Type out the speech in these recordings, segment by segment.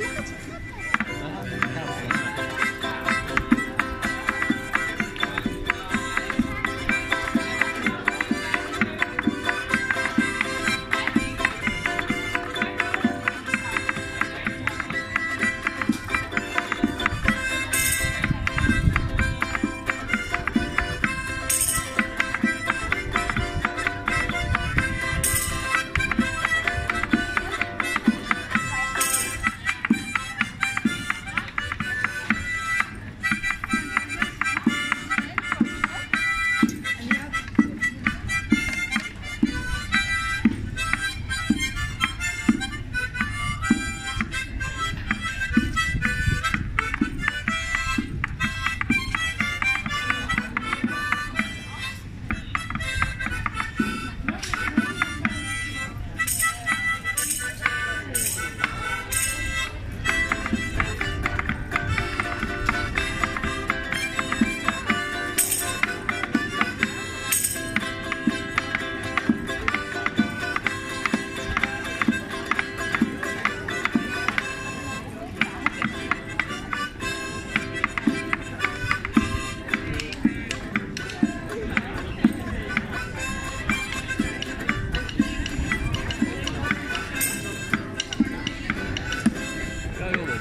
Look at you.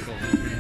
Michael.